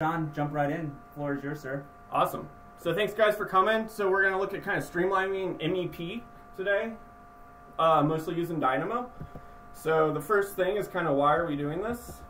Sean, jump right in. Floor is yours, sir. Awesome. So thanks guys for coming. So we're gonna look at kind of streamlining MEP today, uh, mostly using Dynamo. So the first thing is kind of why are we doing this?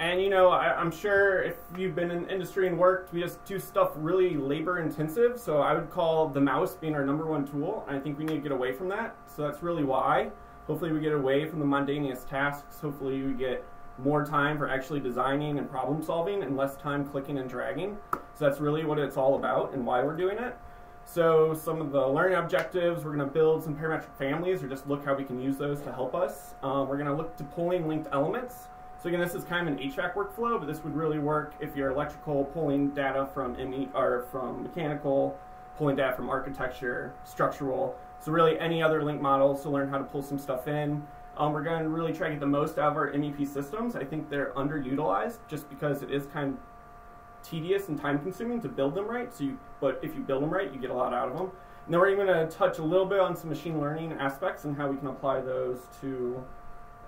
And you know, I, am sure if you've been in industry and worked, we just do stuff really labor intensive. So I would call the mouse being our number one tool. And I think we need to get away from that. So that's really why. Hopefully we get away from the mundaneous tasks. Hopefully we get more time for actually designing and problem solving and less time clicking and dragging. So that's really what it's all about and why we're doing it. So some of the learning objectives, we're going to build some parametric families or just look how we can use those to help us. Um, we're going to look to pulling linked elements. So again, this is kind of an HVAC workflow, but this would really work if you're electrical, pulling data from ME, or from mechanical, pulling data from architecture, structural. So really any other link models to learn how to pull some stuff in. Um, we're going to really try to get the most out of our MEP systems. I think they're underutilized just because it is kind of tedious and time consuming to build them right. So you, but if you build them right, you get a lot out of them. And then we're even going to touch a little bit on some machine learning aspects and how we can apply those to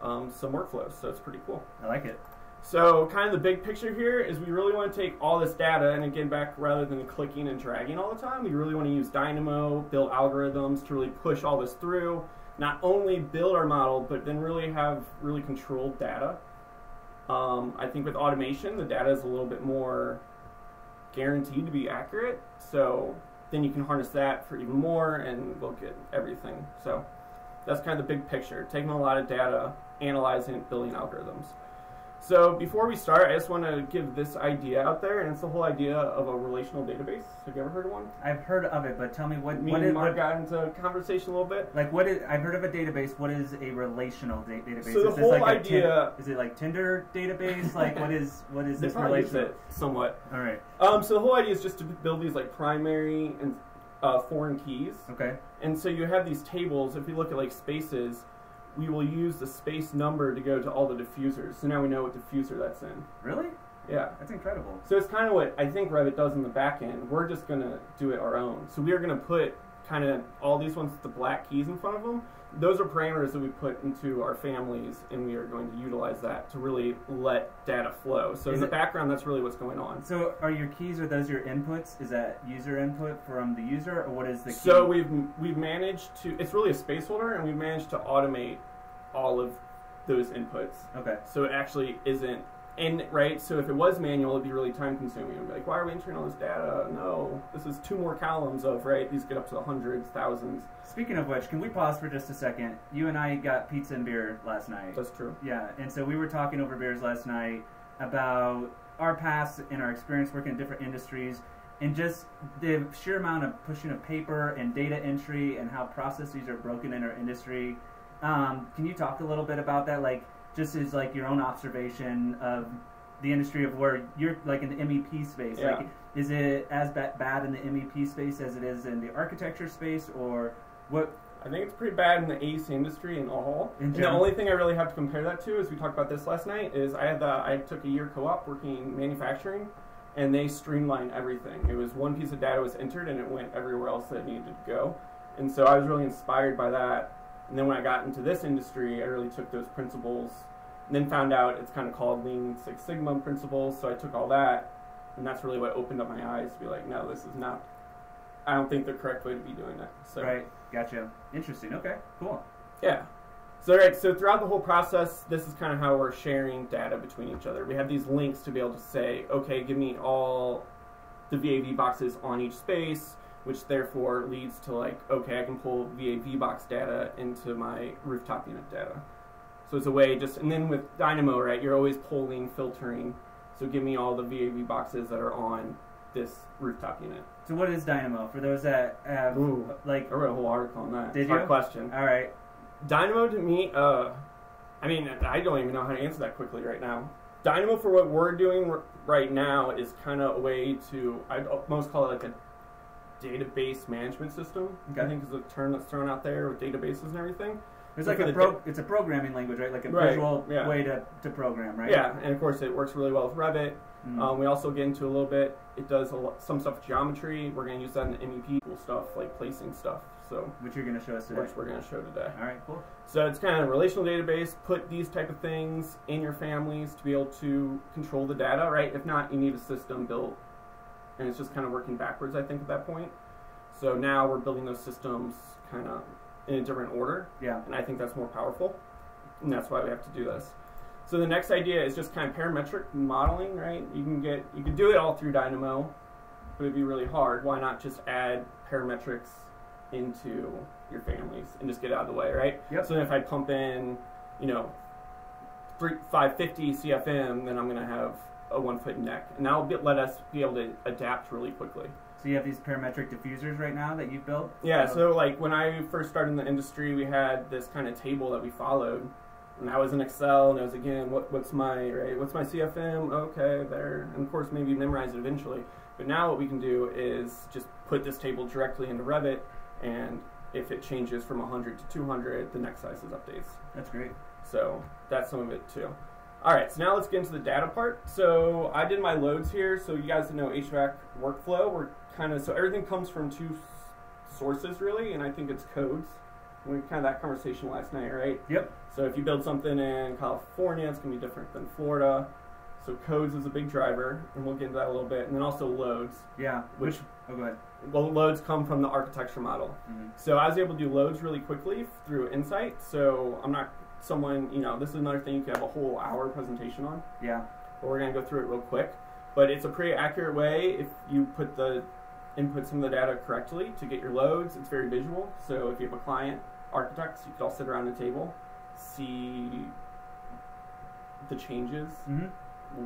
um, some workflows. So it's pretty cool. I like it. So kind of the big picture here is we really want to take all this data and again back rather than clicking and dragging all the time, we really want to use Dynamo, build algorithms to really push all this through not only build our model, but then really have really controlled data. Um, I think with automation, the data is a little bit more guaranteed to be accurate. So then you can harness that for even more and look at everything. So that's kind of the big picture. Taking a lot of data, analyzing it, building algorithms. So before we start, I just want to give this idea out there, and it's the whole idea of a relational database. Have you ever heard of one? I've heard of it, but tell me what. Me what and Mark what, got into conversation a little bit. Like what is? I've heard of a database. What is a relational da- database? So the is whole like idea- is it like Tinder database? like what is what is this relational? it somewhat. All right. Um, so the whole idea is just to build these like primary and uh, foreign keys, Okay. and so you have these tables. If you look at like spaces, we will use the space number to go to all the diffusers. So now we know what diffuser that's in. Really? Yeah. That's incredible. So it's kind of what I think Revit does in the back end. We're just gonna do it our own. So we are gonna put kind of all these ones with the black keys in front of them. Those are parameters that we put into our families, and we are going to utilize that to really let data flow. So Is in the it- background, that's really what's going on. So are your keys? Are those your inputs? Is that user input from the user, or what is the key? So we've we've managed to. It's really a space holder, and we've managed to automate all of those inputs. Okay. So it actually isn't. And right, so if it was manual, it'd be really time consuming. It'd be like, why are we entering all this data? No, this is two more columns of right. These get up to the hundreds, thousands. Speaking of which, can we pause for just a second? You and I got pizza and beer last night. That's true. Yeah, and so we were talking over beers last night about our past and our experience working in different industries and just the sheer amount of pushing of paper and data entry and how processes are broken in our industry. Um, can you talk a little bit about that? Like, just as like your own observation of the industry of where you're like in the MEP space. Yeah. Like, is it as ba- bad in the MEP space as it is in the architecture space, or what? I think it's pretty bad in the AC industry in all. In and the only thing I really have to compare that to, is we talked about this last night, is I had the I took a year co-op working manufacturing, and they streamlined everything. It was one piece of data was entered, and it went everywhere else that it needed to go. And so I was really inspired by that. And then when I got into this industry, I really took those principles, and then found out it's kind of called Lean Six Sigma principles. So I took all that, and that's really what opened up my eyes to be like, no, this is not. I don't think the correct way to be doing it. So. Right, gotcha. Interesting. Okay, cool. Yeah. So right, so throughout the whole process, this is kind of how we're sharing data between each other. We have these links to be able to say, okay, give me all the VAV boxes on each space, which therefore leads to like, okay, I can pull VAV box data into my rooftop unit data. So it's a way just, and then with Dynamo, right, you're always pulling, filtering. So give me all the VAV boxes that are on this rooftop unit. So what is Dynamo for those that have Ooh. like? I wrote a whole article on that. Did Hard you? question. All right, Dynamo to me, uh, I mean, I don't even know how to answer that quickly right now. Dynamo for what we're doing r- right now is kind of a way to, I'd almost call it like a database management system. Okay. I think is the term that's thrown out there with databases and everything. it's So like a pro. It's a programming language, right? Like a Right, visual yeah. way to, to program, right? Yeah, and of course it works really well with Revit. Mm. Um, we also get into a little bit. It does a lot, some stuff with geometry. We're going to use that in the MEP cool stuff like placing stuff. So Which you're going to show us today. which we're going to show today. All right, cool. So it's kind of a relational database. Put these type of things in your families to be able to control the data, right? If not, you need a system built, and it's just kind of working backwards. I think at that point. So now we're building those systems kind of in a different order, Yeah. and I think that's more powerful, and that's why we have to do this. So the next idea is just kind of parametric modeling, right? You can get you can do it all through Dynamo, but it'd be really hard. Why not just add parametrics into your families and just get it out of the way, right? Yep. So then if I pump in, you know, three, 550 CFM, then I'm going to have a one foot neck, and that'll be, let us be able to adapt really quickly. So you have these parametric diffusers right now that you've built. Yeah, so like when I first started in the industry, we had this kind of table that we followed, and that was in Excel, and it was again, what, what's my right? What's my CFM? Okay, there, and of course maybe memorize it eventually. But now what we can do is just put this table directly into Revit, and if it changes from 100 to 200, the next size is updates. That's great. So that's some of it too. All right, so now let's get into the data part. So I did my loads here. So you guys know HVAC workflow. We're kind of so everything comes from two sources really, and I think it's codes. We kind of that conversation last night, right? Yep. So if you build something in California, it's gonna be different than Florida. So codes is a big driver, and we'll get into that a little bit, and then also loads. Yeah. Which- Which? Oh, go ahead. Well, loads come from the architecture model. hmm So I was able to do loads really quickly through Insight. So I'm not someone, you know, this is another thing you could have a whole hour presentation on, Yeah. but we're going to go through it real quick. But it's a pretty accurate way if you put the input some of the data correctly to get your loads. It's very visual. So if you have a client, architects, you could all sit around the table, see the changes, hmm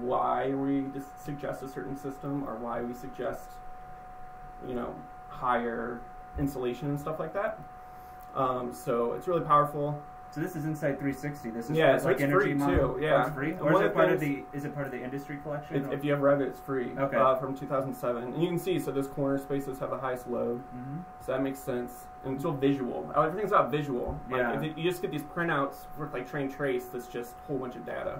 why we suggest a certain system or why we suggest, you know, higher insulation and stuff like that. Um, so it's really powerful. So this is Insight 360. This is Yeah, so like energy free, model. too, Oh, yeah. it's free. Or is it part of the? Is it part of the industry collection? If, you have Revit, it's free. Okay. Uh, from 2007, and you can see so those corner spaces have the highest load, Mm -hmm. so that makes sense. And it's all visual. Uh, Everything's about visual. Like Yeah. if it, you just get these printouts with like Trane TRACE, that's just a whole bunch of data.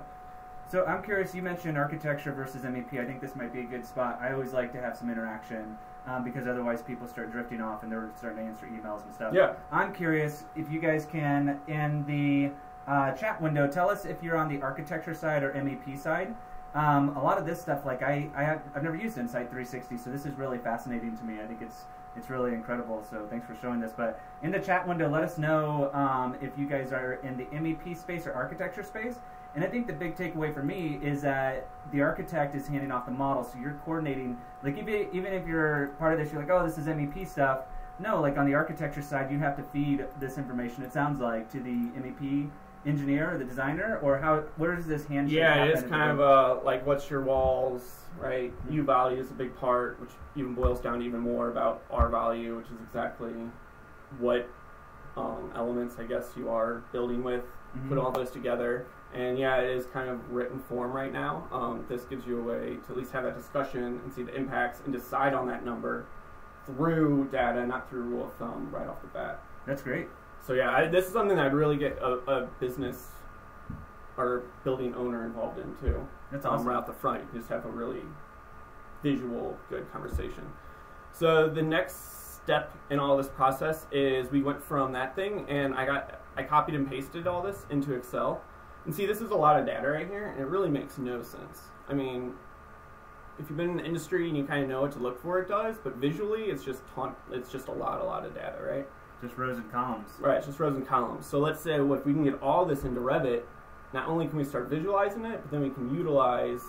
So I'm curious. You mentioned architecture versus MEP. I think this might be a good spot. I always like to have some interaction um, because otherwise people start drifting off and they're starting to answer emails and stuff. Yeah. I'm curious if you guys can in the uh, chat window tell us if you're on the architecture side or MEP side. Um, a lot of this stuff, like I, I have, I've never used Insight 360, so this is really fascinating to me. I think it's it's really incredible. So thanks for showing this. But in the chat window, let us know um, if you guys are in the MEP space or architecture space. And I think the big takeaway for me is that the architect is handing off the model, so you're coordinating. Like you, even if you're part of this, you're like, oh, this is MEP stuff. No, like on the architecture side, you have to feed this information. It sounds like to the MEP engineer or the designer, or how? Where does this handshake? Yeah, it is kind of uh, like what's your walls, right? Mhm. U value is a big part, which even boils down even more about R value, which is exactly what um, elements I guess you are building with. Put Mhm. all those together, and yeah, it is kind of written form right now. Um, this gives you a way to at least have that discussion and see the impacts and decide on that number through data, not through rule of thumb right off the bat. That's great. So yeah, I, this is something I'd really get a, a business or building owner involved in too. That's Um, right off the front, you can just have a really visual, good conversation. So the next step in all this process is we went from that thing, and I got I copied and pasted all this into Excel. And see, this is a lot of data right here, and it really makes no sense. I mean, if you've been in the industry and you kind of know what to look for, it does. But visually, it's just it's just a lot, a lot of data, right? Just rows and columns. Right, it's just rows and columns. So let's say well, if we can get all this into Revit, not only can we start visualizing it, but then we can utilize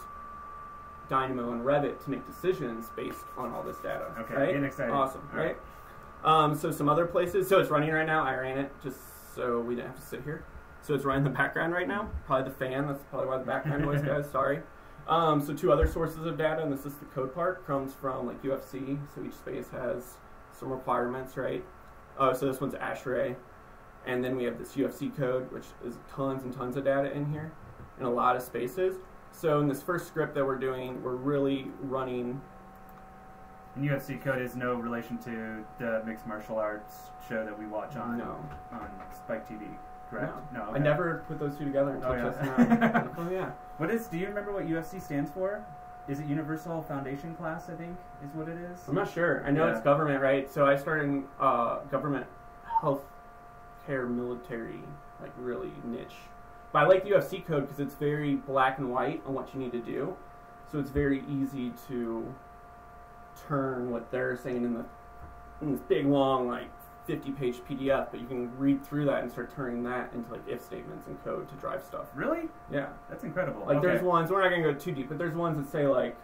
Dynamo and Revit to make decisions based on all this data. Okay, right? getting excited. Awesome, All right? Um, so some other places. So it's running right now. I ran it just so we didn't have to sit here. So it's running in the background right now. Probably the fan. That's probably why the background noise, guys. Sorry. Um, so two other sources of data, and this is the code part, comes from like UFC. So each space has some requirements, right? Oh, so this one's ASHRAE. And then we have this UFC code, which is tons and tons of data in here in a lot of spaces. So in this first script that we're doing, we're really running. And UFC code is no relation to the mixed martial arts show that we watch on No, on Spike TV, correct? no, No. I never put those two together until Oh, yeah. just now. oh yeah. What is? Do you remember what UFC stands for? Is it Universal Foundation Class? I think is what it is. I'm not sure. I know Yeah. it's government, right? So I started in uh, government health care military like really niche. But I like the UFC code because it's very black and white on what you need to do, so it's very easy to turn what they're saying in the in this big long like 50 page PDF, but you can read through that and start turning that into like if statements and code to drive stuff. Really? Yeah. That's incredible. Like okay. there's ones we're not gonna go too deep, but there's ones that say like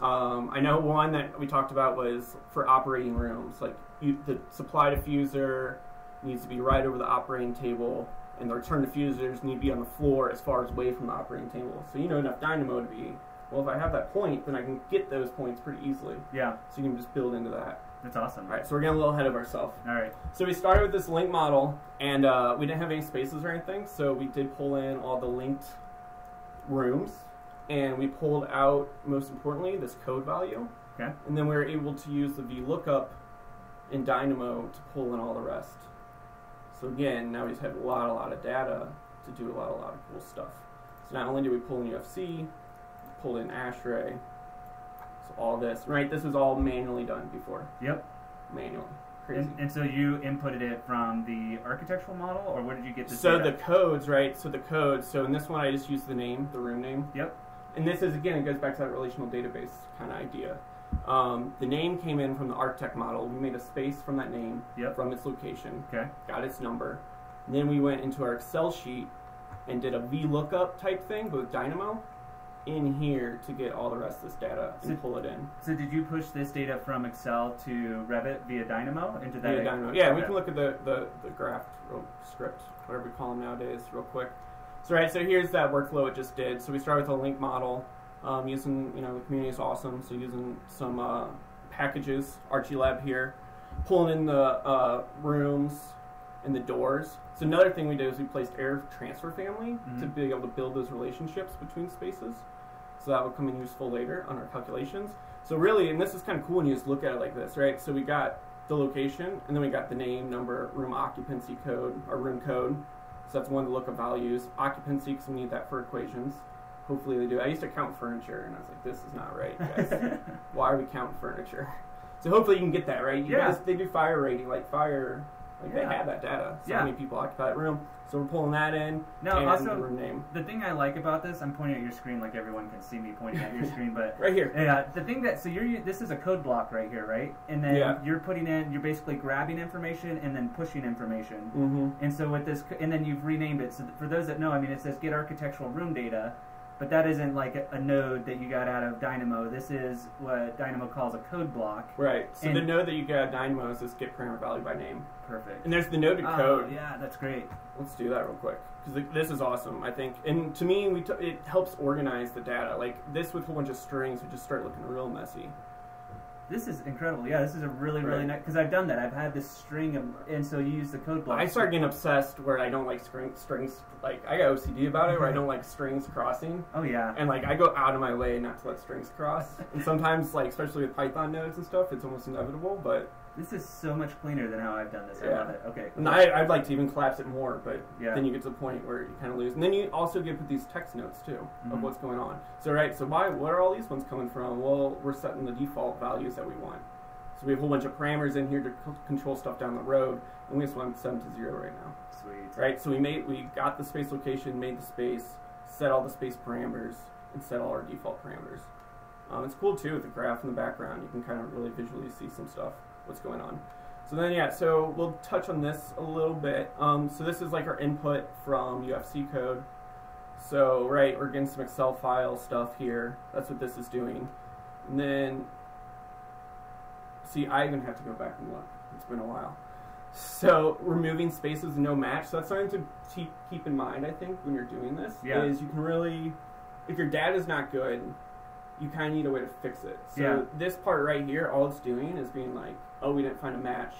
um, I know one that we talked about was for operating rooms. Like you, the supply diffuser needs to be right over the operating table, and the return diffusers need to be on the floor as far as away from the operating table. So you know enough dynamo to be well. If I have that point, then I can get those points pretty easily. Yeah, So you can just build into that. That's awesome. All right, so we're getting a little ahead of ourselves. All right. So we started with this link model, and uh, we didn't have any spaces or anything, so we did pull in all the linked rooms, and we pulled out, most importantly, this code value. Okay. And then we were able to use the VLOOKUP in Dynamo to pull in all the rest. So again, now we just have a lot, a lot of data to do a lot, a lot of cool stuff. So not only did we pull in UFC, pull in ASHRAE, so all this, right? This was all manually done before, Yep. manually. Crazy. And, and so you inputted it from the architectural model, or where did you get this? So data? the codes, right? So the codes. So in this one, I just used the name, the room name. Yep. And this is again, it goes back to that relational database kind of idea. Um, the name came in from the architect model. We made a space from that name, Yep. from its location, Okay. got its number. And then we went into our Excel sheet and did a VLOOKUP type thing with Dynamo in here to get all the rest of this data and So- pull it in. So did you push this data from Excel to Revit via Dynamo into that? Via Dynamo. Yeah, we can look at the, the, the graph script, whatever we call them nowadays, real quick. So right, so here's that workflow it just did. So we start with a link model, um, using you know the community is awesome. So using some uh, packages, Archilab here, pulling in the uh, rooms and the doors. So another thing we did is we placed air transfer family to Mhm. be able to build those relationships between spaces. So that will come in useful later on our calculations. So really, and this is kind of cool when you just look at it like this, right? So we got the location, and then we got the name, number, room occupancy code, or room code. So that's one of the lookup values. Occupancy, because we need that for equations. Hopefully they do. I used to count furniture, and I was like, this is not right, guys. Why are we counting furniture? So hopefully you can get that right. You Yeah. guys, they do fire rating, like fire, like they Yeah. have that data. So Yeah. many people occupy that room? So we're pulling that in. Now, also- the room name The thing I like about this, I'm pointing at your screen like everyone can see me pointing at your screen, but right here. yeah, the thing that so you're this is a code block right here, right? And then Yeah. you're putting in, you're basically grabbing information and then pushing information. Mm-hmm. And so with this, and then you've renamed it. So for those that know, I mean, it says get architectural room data, but that isn't like a, a node that you got out of Dynamo. This is what Dynamo calls a code block. Right. So And- the node that you got out of Dynamo is this get parameter value by name. Perfect. And there's the node to Oh, code. yeah, that's great. Let's do that real quick because this is awesome. I think, and to me, we t- it helps organize the data. Like this with a whole bunch of strings would just start looking real messy. This is incredible. Yeah, this is a really, really Right. nice because I've done that. I've had this string of, and so you use the code block. I start getting obsessed where I don't like string, strings. Like I got OCD about it, where I mm-hmm. don't like strings crossing, Oh yeah. and like I go out of my way not to let strings cross. And sometimes, like especially with Python nodes and stuff, it's almost inevitable. But This is so much cleaner than how I've done this. I Yeah. love it. Okay. and I, I'd like to even collapse it more, but Yeah. then you get to the point where you kind of lose. And then you also get with these text notes too Mhm. of what's going on. So right, so why? What are all these ones coming from? Well, we're setting the default values that we want. So we have a whole bunch of parameters in here to c- control stuff down the road, and we just want to set them to zero right now. Sweet. Right. So we made we got the space location, made the space, set all the space parameters, and set all our default parameters. Um, it's cool too with the graph in the background. You can kind of really visually see some stuff, what's going on. So then, yeah, so we'll touch on this a little bit. Um, so this is like our input from UFC code. So, right, we're getting some Excel file stuff here. That's what this is doing. And then, see, I even have to go back and look. It's been a while. So, removing spaces no match. So that's something to keep, keep in mind, I think, when you're doing this. Yeah. Is you can really, if your data is not good, you kind of need a way to fix it. So Yeah. this part right here, all it's doing is being like, oh, we didn't find a match.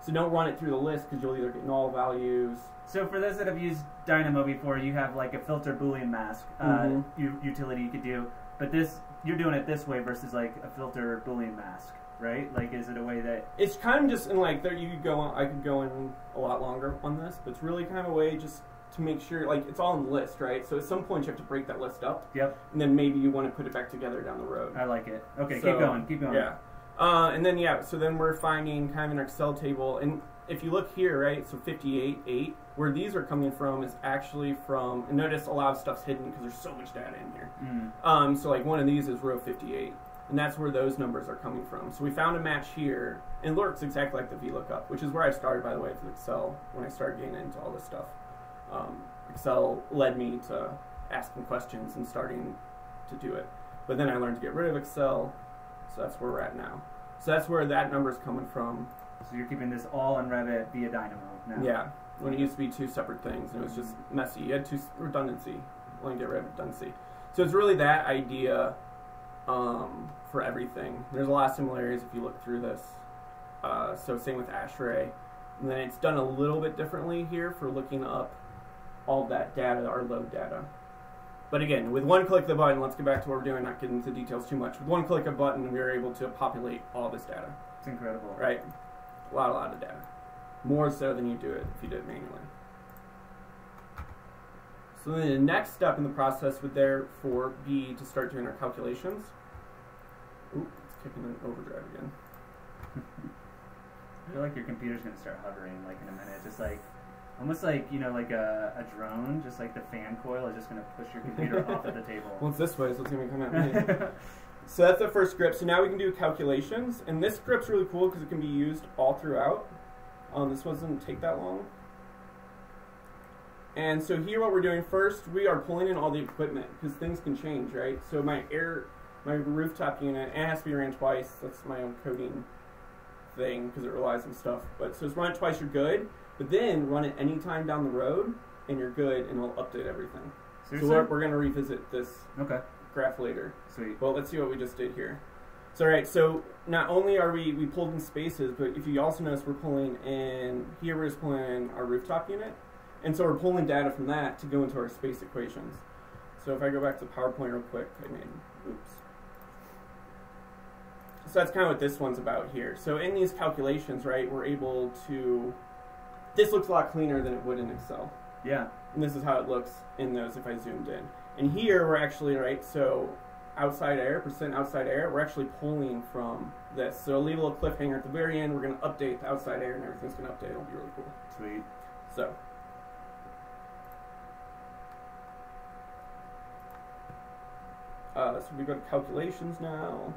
So don't run it through the list because you'll either get null values. So for those that have used Dynamo before, you have like a filter Boolean mask uh, Mhm. utility you could do, but this you're doing it this way versus like a filter Boolean mask, right? Like, is it a way that It's kind of just in like there you could go on. I could go in a lot longer on this, but it's really kind of a way just to make sure like it's all in the list, right? So at some point you have to break that list up, Yep, and then maybe you want to put it back together down the road. I like it. Okay, So, keep going, keep going. Yeah. Uh, and then yeah, so then we're finding kind of an Excel table, and if you look here, right, so 58, 8, Where these are coming from is actually from, and notice a lot of stuff's hidden because there's so much data in here. Mm. Um, so like one of these is row 58, and that's where those numbers are coming from. So we found a match here, and it looks exactly like the VLOOKUP, which is where I started, by the way, with Excel when I started getting into all this stuff. Um, Excel led me to asking questions and starting to do it. But then I learned to get rid of Excel, so that's where we're at now. So that's where that number is coming from. So you're keeping this all in Revit via Dynamo now. Yeah, when it used to be two separate things, and it was just messy. You had two redundancy. Want to get rid of redundancy. So it's really that idea um, for everything. There's a lot of similarities if you look through this. Uh, so same with ASHRAE. And then it's done a little bit differently here for looking up all that data, our load data. But again, with one click of the button, let's get back to what we're doing, not get into details too much. With one click of a button, we are able to populate all this data, It's incredible. right? A lot, a lot of data. More so than you do it if you did it manually. So then the next step in the process would therefore be to start doing our calculations. Oop, it's kicking in overdrive again. I feel like your computer's gonna start hovering like in a minute, just like almost like you know like a, a drone, just like the fan coil is just gonna push your computer off of the table. Well, it's this way, so it's going to come at me. So that's the first script. So now we can do calculations, and this script's really cool because it can be used all throughout. Um, this one doesn't take that long. And so here, what we're doing first, we are pulling in all the equipment because things can change, right? So my air, my rooftop unit, it has to be ran twice. That's my own coding thing because it relies on stuff. But so it's run it twice, you're good. But then run it anytime down the road, and you're good, and it'll update everything. Seriously? So we're, we're going to revisit this okay. graph later. Sweet. Well, let's see what we just did here. So, all right, so not only are we, we pulled in spaces, but if you also notice, we're pulling in, here we're just pulling in our rooftop unit. And so we're pulling data from that to go into our space equations. So if I go back to PowerPoint real quick, I mean, oops. So that's kind of what this one's about here. So in these calculations, right, we're able to, this looks a lot cleaner than it would in Excel. Yeah. And this is how it looks in those if I zoomed in. And here we're actually, right, so outside air, percent outside air, we're actually pulling from this. So I'll leave a little cliffhanger at the very end. We're going to update the outside air and everything's going to update. It'll be really cool. Sweet. So. Uh, so we go to calculations now.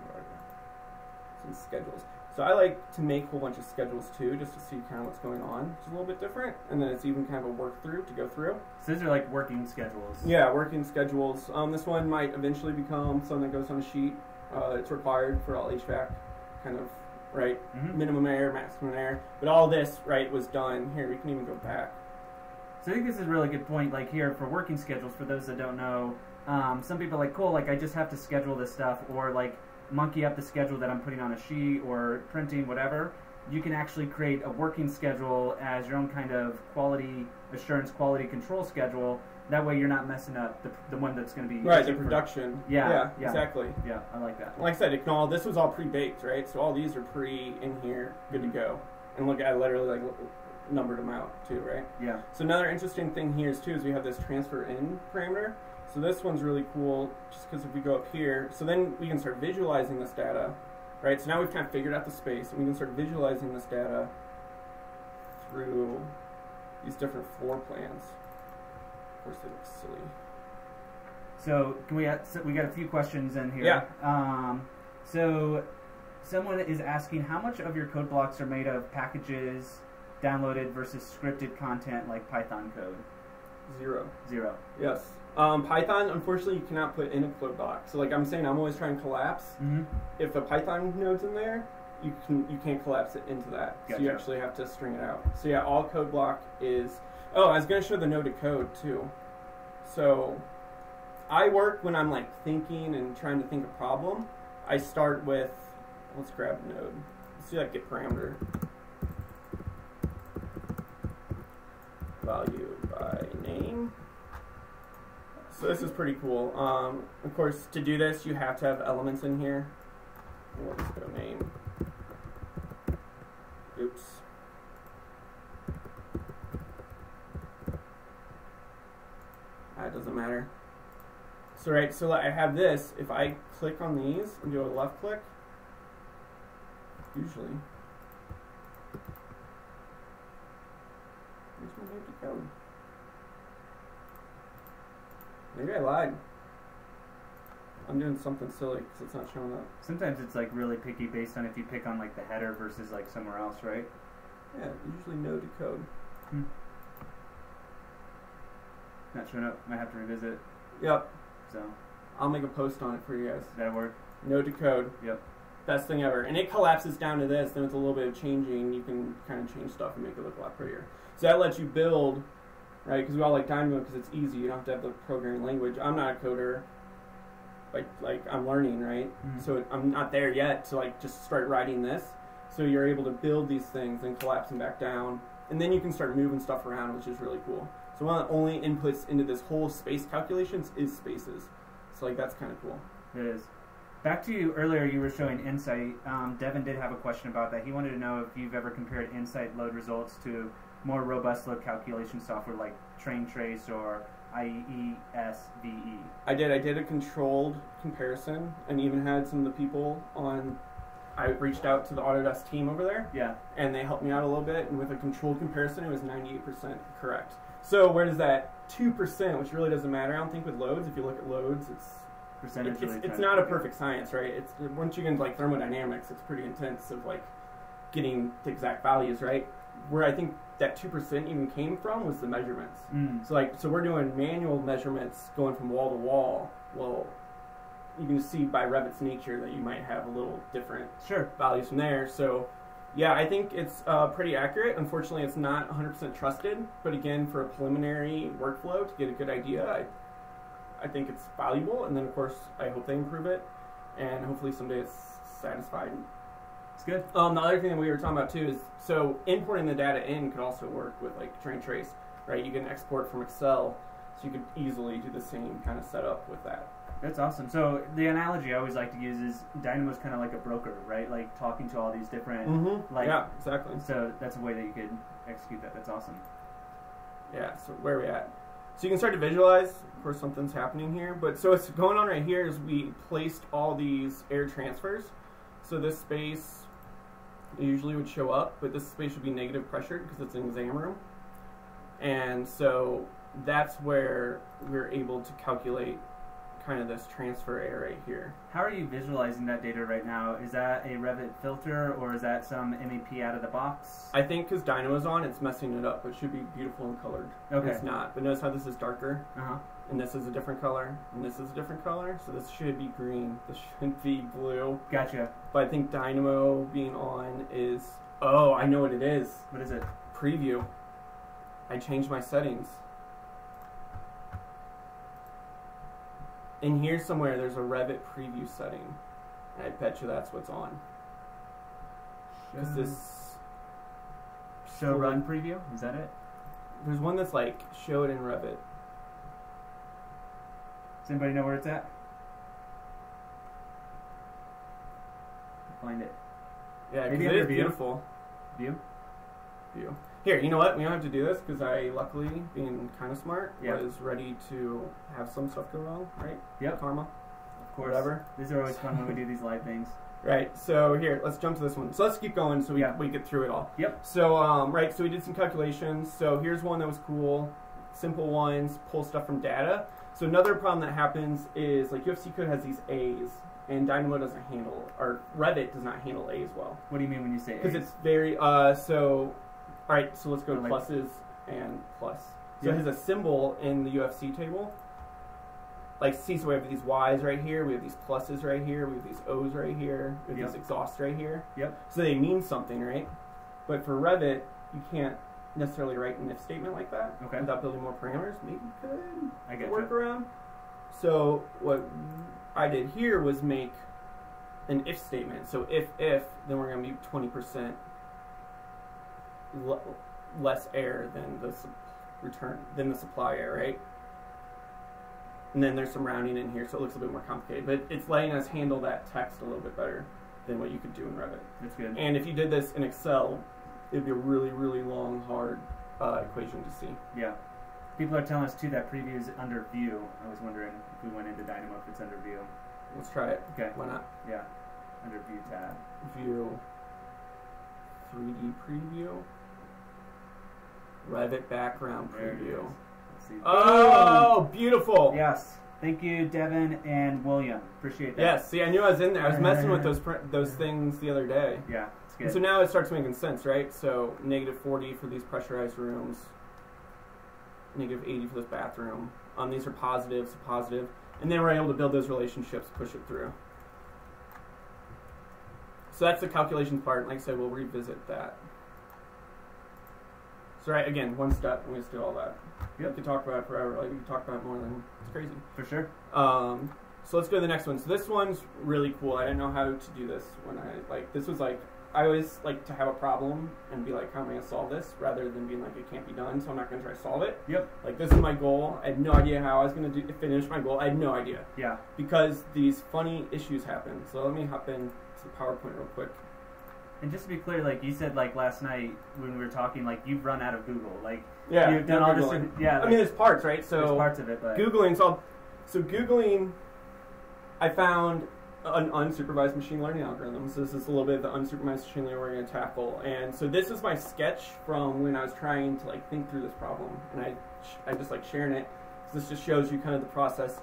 Where are they? Some schedules. So I like to make a whole bunch of schedules too, just to see kind of what's going on, It's a little bit different. And then it's even kind of a work through to go through. So these are like working schedules. Yeah, working schedules. Um, this one might eventually become something that goes on a sheet. Uh, it's required for all HVAC, kind of, right? hmm Minimum air, maximum air. But all this, right, was done. Here, we can even go back. So I think this is a really good point. Like here for working schedules, for those that don't know, um, some people are like, cool, like I just have to schedule this stuff, or like monkey up the schedule that I'm putting on a sheet or printing, whatever. You can actually create a working schedule as your own kind of quality assurance, quality control schedule. That way, you're not messing up the, the one that's going to be Right, the for- production. Yeah, yeah, yeah. exactly. Yeah, I like that. Like I said, it can all, this was all pre-baked, right? So all these are pre in here, good to mm-hmm. go. And look, I literally like numbered them out too, right? Yeah. So another interesting thing here is too is we have this transfer in parameter. So this one's really cool just because if we go up here, so then we can start visualizing this data, right? So now we've kind of figured out the space and we can start visualizing this data through these different floor plans. Of course, they look silly. So can we? So we got a few questions in here. Yeah. Um, so someone is asking how much of your code blocks are made of packages downloaded versus scripted content like Python code. Zero. Zero. Yes. Um, Python, unfortunately, you cannot put in a code block. So, like I'm saying, I'm always trying to collapse. Mm-hmm. If a Python node's in there, you can you can't collapse it into that. So you actually have to string it out. So yeah, all code block is. Oh, I was gonna show the node to code too. So, I work when I'm like thinking and trying to think a problem. I start with let's grab a node. Let's do that get parameter. Value by name. So this is pretty cool. Um, of course, to do this, you have to have elements in here. Let's go name. Oops. That doesn't matter. So right, so I have this. If I click on these and do a left click, usually node to code. Maybe I lied. I'm doing something silly because it's not showing up. Sometimes it's like really picky based on if you pick on like the header versus like somewhere else, right? Yeah, usually no decode. code. Hmm. Not showing up. Might have to revisit. Yep. So I'll make a post on it for you guys. that'll work. Node to code. Yep. Best thing ever. And it collapses down to this, then with a little bit of changing, you can kind of change stuff and make it look a lot prettier. So that lets you build, right? Because we all like Dynamo because it's easy. You don't have to have the programming language. I'm not a coder. Like, like I'm learning, right? Mhm. So I'm not there yet to like just start writing this. So you're able to build these things and collapse them back down, and then you can start moving stuff around, which is really cool. So one of the only inputs into this whole space calculations is spaces. So like that's kind of cool. It is. Back to you earlier, you were showing Insight. Um, Devin did have a question about that. He wanted to know if you've ever compared Insight load results to more robust load calculation software like Trane TRACE or IESVE. I did. I did a controlled comparison, and even had some of the people on. I reached out to the Autodesk team over there, Yeah. and they helped me out a little bit. And with a controlled comparison, it was 98% correct. So where does that 2%, which really doesn't matter, I don't think with loads. If you look at loads, it's Percentage. it's, it's, it's not a perfect science, right? It's once you get into like thermodynamics, it's pretty intense of like getting the exact values, right? Where I think that 2% even came from was the measurements. Mm. So like, so we're doing manual measurements going from wall to wall. Well, you can see by Revit's nature that you might have a little different Sure. values from there. So, yeah, I think it's uh, pretty accurate. Unfortunately, it's not 100% trusted. But again, for a preliminary workflow to get a good idea, I, I think it's valuable. And then, of course, I hope they improve it, and hopefully someday it's satisfied. It's good. Um, the other thing that we were talking about too is so importing the data in could also work with like Trane TRACE, right? You can export from Excel, so you could easily do the same kind of setup with that. That's awesome. So the analogy I always like to use is Dynamo's kind of like a broker, right? Like talking to all these different. Mm-hmm. Like- yeah, exactly. So that's a way that you could execute that. That's awesome. Yeah. So where are we at? So you can start to visualize. Of course, something's happening here, but so what's going on right here is we placed all these air transfers. So this space usually would show up, but this space should be negative pressured because it's an exam room. And so that's where we're able to calculate kind of this transfer right here. How are you visualizing that data right now? Is that a Revit filter or is that some MEP out of the box? I think because Dynamo's on, it's messing it up. It should be beautiful and colored. Okay. It's not. But notice how this is darker, Uh huh. And this is a different color, and this is a different color. So this should be green. This should be blue. Gotcha. But I think Dynamo being on is. Oh, I know what it is. What is it? Preview. I changed my settings. In here somewhere, there's a Revit preview setting. And I bet you that's what's on. Because this. Show run preview? Is that it? There's one that's like show it in Revit. Does anybody know where it's at? Find it. Yeah, Maybe because it view. beautiful. View? View. Here, you know what? We don't have to do this because I, luckily, being kind of smart, Yeah. was ready to have some stuff go wrong, right? Yep. Karma. Of course. Whatever. These are always fun when we do these live things. Right. So here, let's jump to this one. So let's keep going so we Yeah. we get through it all. Yep. So um, right. So we did some calculations. So here's one that was cool. Simple ones. Pull stuff from data. So another problem that happens is like UFC code has these A's, and Dynamo doesn't handle, or Revit does not handle A's well. What do you mean when you say Because it's very uh so all right, so let's go to Like- pluses and plus. So Yeah. it has a symbol in the UFC table. Like see, so we have these Y's right here, we have these pluses right here, we have these O's right here, we have Yep. these exhausts right here. Yep. So they mean something, right? But for Revit, you can't necessarily write an if statement like that Okay. without building more parameters. Maybe could I get work you. around. So what I did here was make an if statement. So if if, then we're going to be twenty percent less air than the return than the supply air, right? And then there's some rounding in here, so it looks a bit more complicated. But it's letting us handle that text a little bit better than what you could do in Revit. That's good. And if you did this in Excel, it'd be a really, really long, hard uh, equation to see. Yeah. People are telling us too that preview is under view. I was wondering if we went into Dynamo if it's under view. Let's try it. Okay. Why not? Yeah. Under view tab. View 3D preview. Revit background preview. Let's see. Oh, beautiful. Yes. Thank you, Devin and William. Appreciate that. Yes, see, I knew I was in there. I was messing with those those things the other day. Yeah, it's good. And so now it starts making sense, right? So negative 40 for these pressurized rooms, negative 80 for this bathroom. Um, these are positives, positive. And then we're able to build those relationships, push it through. So that's the calculations part. Like I said, we'll revisit that. So right, again, one step, we just do all that. Yep. We could talk about it forever. Like we could talk about it more than it's crazy. For sure. Um, so let's go to the next one. So this one's really cool. I didn't know how to do this when I like this was like I always like to have a problem and be like, how am I gonna solve this, rather than being like it can't be done. So I'm not gonna try to solve it. Yep. Like this is my goal. I had no idea how I was gonna do, finish my goal. I had no idea Yeah. because these funny issues happen. So let me hop in to the PowerPoint real quick. And just to be clear, like you said, like last night when we were talking, like you've run out of Google. Like Yeah, you've done all this. Yeah. I mean, there's parts, right? there's So parts of it, but Googling, so, so Googling, I found an unsupervised machine learning algorithm. So this is a little bit of the unsupervised machine learning we're going to tackle. And so this is my sketch from when I was trying to like think through this problem, and I I just like sharing it. So this just shows you kind of the process.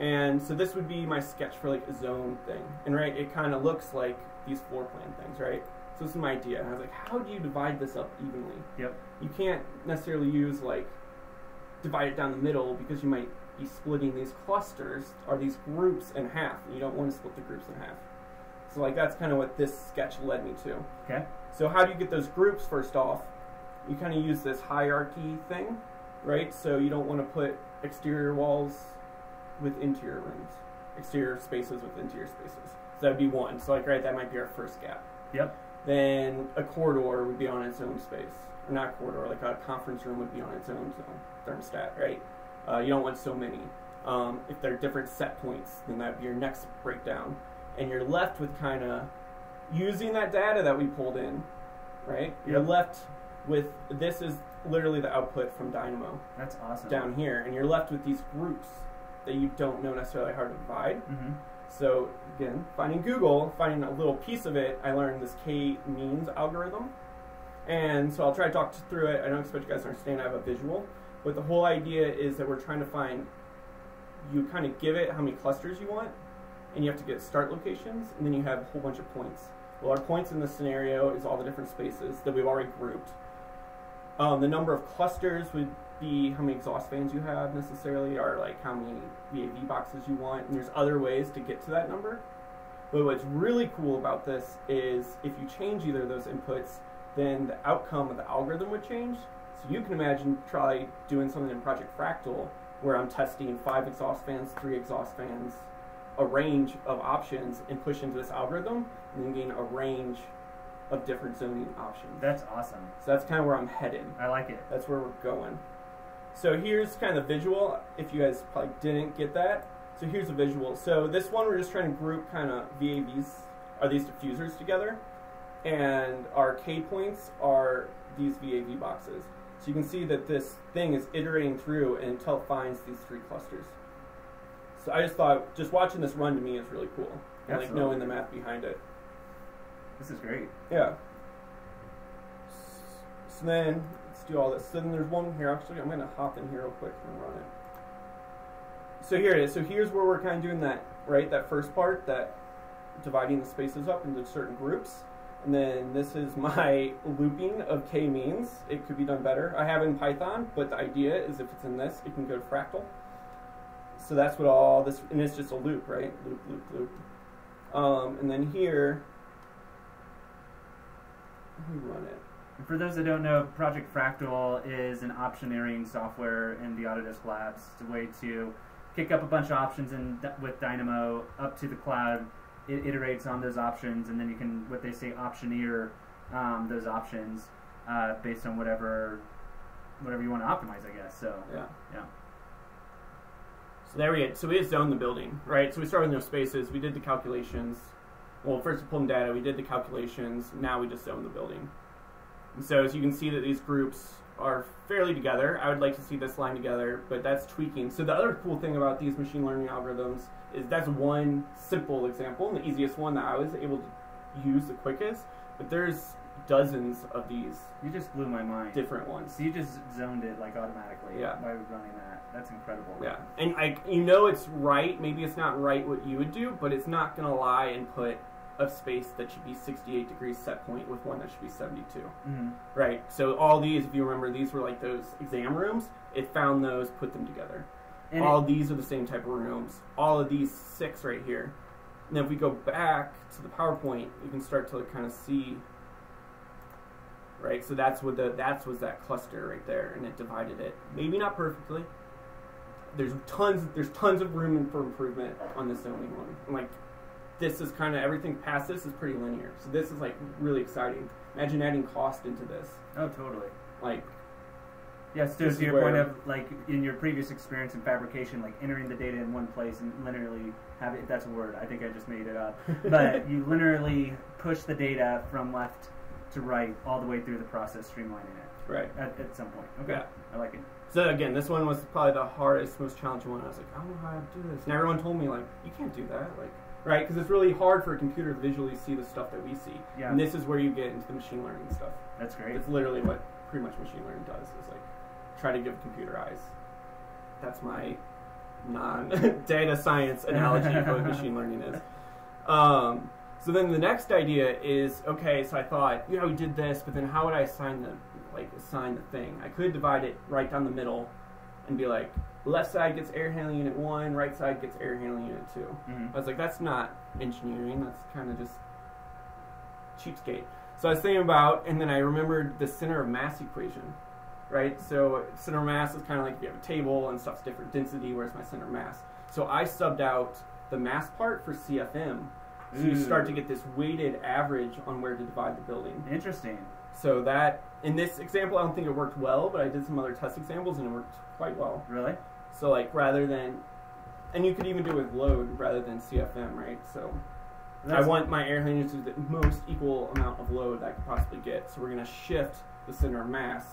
And so this would be my sketch for like a zone thing, and right, it kind of looks like these floor plan things, right? So this is my idea. And I was like, how do you divide this up evenly? Yep. You can't necessarily use like divide it down the middle because you might be splitting these clusters or these groups in half. You don't want to split the groups in half. So like that's kind of what this sketch led me to. Okay. So how do you get those groups first off? You kind of use this hierarchy thing, right? So you don't want to put exterior walls with interior rooms, exterior spaces with interior spaces. So that would be one. So like right, that might be our first gap Yep. then a corridor would be on its own space. Or not corridor, like a conference room would be on its own zone, thermostat, right? Uh, you don't want so many. Um, if they're different set points, then that would be your next breakdown. And you're left with kind of using that data that we pulled in, right? You're Yep. left with this is literally the output from Dynamo That's awesome. down here, and you're left with these groups that you don't know necessarily how to divide. Mm-hmm. So again, finding Google, finding a little piece of it, I learned this k-means algorithm. And so I'll try to talk through it. I don't expect you guys to understand. I have a visual, but the whole idea is that we're trying to find. You kind of give it how many clusters you want, and you have to get start locations, and then you have a whole bunch of points. Well, our points in this scenario is all the different spaces that we've already grouped. Um, the number of clusters would be how many exhaust fans you have necessarily, or like how many VAV boxes you want. And there's other ways to get to that number. But what's really cool about this is if you change either of those inputs, then the outcome of the algorithm would change. So you can imagine try doing something in Project Fractal where I'm testing five exhaust fans, three exhaust fans, a range of options, and push into this algorithm, and then gain a range of different zoning options. That's awesome. So that's kind of where I'm headed. I like it. That's where we're going. So here's kind of the visual. If you guys probably didn't get that, so here's a visual. So this one we're just trying to group kind of VAVs, are these diffusers together, and our K points are these VAV boxes. So you can see that this thing is iterating through until it finds these three clusters. So I just thought, just watching this run to me is really cool, and like knowing the math behind it. This is great. Yeah. So then let's do all this. So then there's one here. Actually, I'm gonna hop in here real quick and run it. So here it is. So here's where we're kind of doing that, right? That first part, that dividing the spaces up into certain groups. And then this is my looping of k-means. It could be done better. I have in Python, but the idea is if it's in this, it can go to fractal. So that's what all this, and it's just a loop, right? Loop, loop, loop. Um, and then here, let me run it. For those that don't know, Project Fractal is an optioneering software in the Autodesk Labs. It's a way to kick up a bunch of options in, with Dynamo up to the cloud. It iterates on those options, and then you can, what they say, optioneer um, those options uh, based on whatever whatever you want to optimize, I guess. So, Yeah. yeah. So there we go. So we just zoned the building, right? So we started with no spaces. We did the calculations. Well, first we pulled in data. We did the calculations. Now we just zoned the building. And so as you can see that these groups are fairly together. I would like to see this line together, but that's tweaking. So the other cool thing about these machine learning algorithms is that's one simple example, and the easiest one that I was able to use the quickest. But there's dozens of these You just blew my mind. different ones. So you just zoned it like automatically Yeah. by running that. That's incredible. Yeah, and I, you know, it's right. Maybe it's not right what you would do, but it's not gonna lie and put a space that should be 68 degrees set point with one that should be 72. hmm Right. So all these, if you remember, these were like those exam rooms. It found those, put them together. And all it- these are the same type of rooms. All of these six right here. And if we go back to the PowerPoint, you can start to kind of see. Right, so that's what the that's was that cluster right there, and it divided it. Maybe not perfectly. There's tons there's tons of room for improvement on this zoning one. And like this is kind of everything past this is pretty linear. So this is like really exciting. Imagine adding cost into this. oh, totally. Like Yes, to, This to your point of like in your previous experience in fabrication, like entering the data in one place and linearly have it. If that's a word, I think I just made it up. But you linearly push the data from left to right all the way through the process, streamlining it right. at, at some point. Okay, Yeah. I like it. So again, this one was probably the hardest, most challenging one. I was like, I don't know how to do this. And everyone told me like, you can't do that, like, right? Because it's really hard for a computer to visually see the stuff that we see. Yeah. And this is where you get into the machine learning stuff. That's great. It's literally what pretty much machine learning does. Is like try to give computer eyes. That's my non-data science analogy of what machine learning is. Um, so then the next idea is okay. So I thought, you know, we did this, but then how would I assign the like assign the thing? I could divide it right down the middle, and be like, left side gets air handling unit one, right side gets air handling unit 2 Mhm. I was like, that's not engineering. That's kind of just cheapskate. So I was thinking about, and then I remembered the center of mass equation, right? So center mass is kind of like if you have a table and stuff's different density. Where's my center mass? So I subbed out the mass part for CFM. So you mm. start to get this weighted average on where to divide the building. Interesting. So that in this example, I don't think it worked well, but I did some other test examples and it worked quite well. Really? So like rather than, and you could even do it with load rather than CFM, right? So I want my air handling to the most equal amount of load that I could possibly get. So we're gonna shift the center of mass,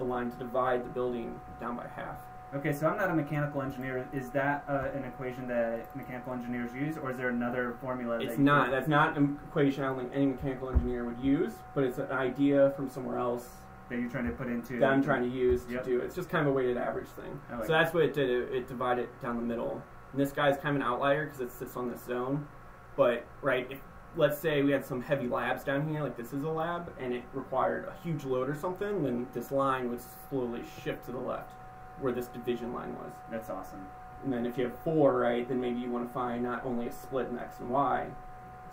the line to divide the building down by half. Okay, so I'm not a mechanical engineer. Is that uh, an equation that mechanical engineers use, or is there another formula? It's that not. That's not an equation I don't think any mechanical engineer would use, but it's an idea from somewhere else that you're trying to put into. that I'm trying to use Yep. to do it. It's just kind of a weighted average thing. Like so that's what it did. It, it divided down the middle. And this guy's kind of an outlier because it sits on this zone. But right, if let's say we had some heavy labs down here, like this is a lab, and it required a huge load or something, then this line would slowly shift to the left, where this division line was. That's awesome. And then if you have four, right, then maybe you want to find not only a split in x and y.